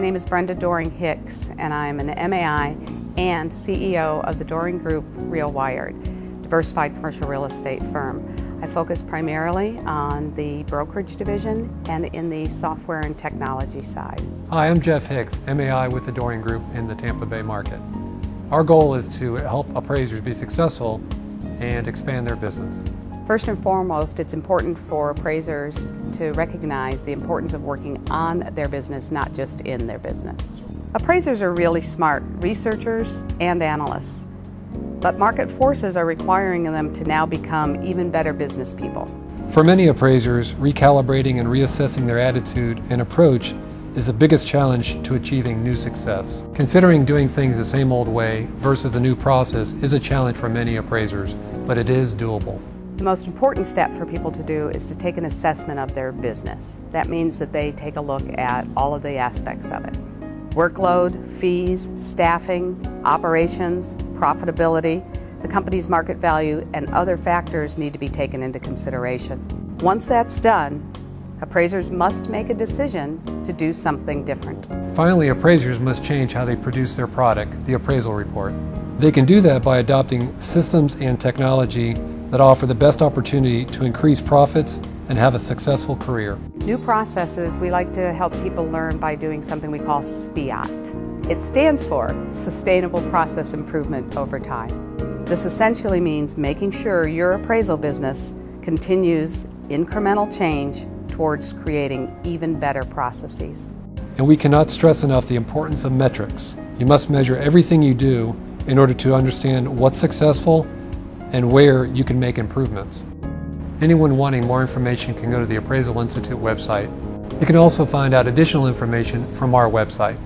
name is Brenda Dohring Hicks, and I'm an MAI and CEO of the Dohring Group Real Wired, diversified commercial real estate firm. I focus primarily on the brokerage division and in the software and technology side. Hi, I'm Jeff Hicks, MAI with the Dohring Group in the Tampa Bay market. Our goal is to help appraisers be successful and expand their business. First and foremost, it's important for appraisers to recognize the importance of working on their business, not just in their business. Appraisers are really smart researchers and analysts. But market forces are requiring them to now become even better business people. For many appraisers, recalibrating and reassessing their attitude and approach is the biggest challenge to achieving new success. Considering doing things the same old way versus a new process is a challenge for many appraisers, but it is doable. The most important step for people to do is to take an assessment of their business. That means that they take a look at all of the aspects of it. Workload, fees, staffing, operations, profitability, the company's market value, and other factors need to be taken into consideration. Once that's done, appraisers must make a decision to do something different. Finally, appraisers must change how they produce their product, the appraisal report. They can do that by adopting systems and technology that offer the best opportunity to increase profits and have a successful career. New processes we like to help people learn by doing something we call SPIAT. It stands for Sustainable Process Improvement Over Time. This essentially means making sure your appraisal business continues incremental change towards creating even better processes. And we cannot stress enough the importance of metrics. You must measure everything you do in order to understand what's successful and where you can make improvements. Anyone wanting more information can go to the Appraisal Institute website. You can also find out additional information from our website.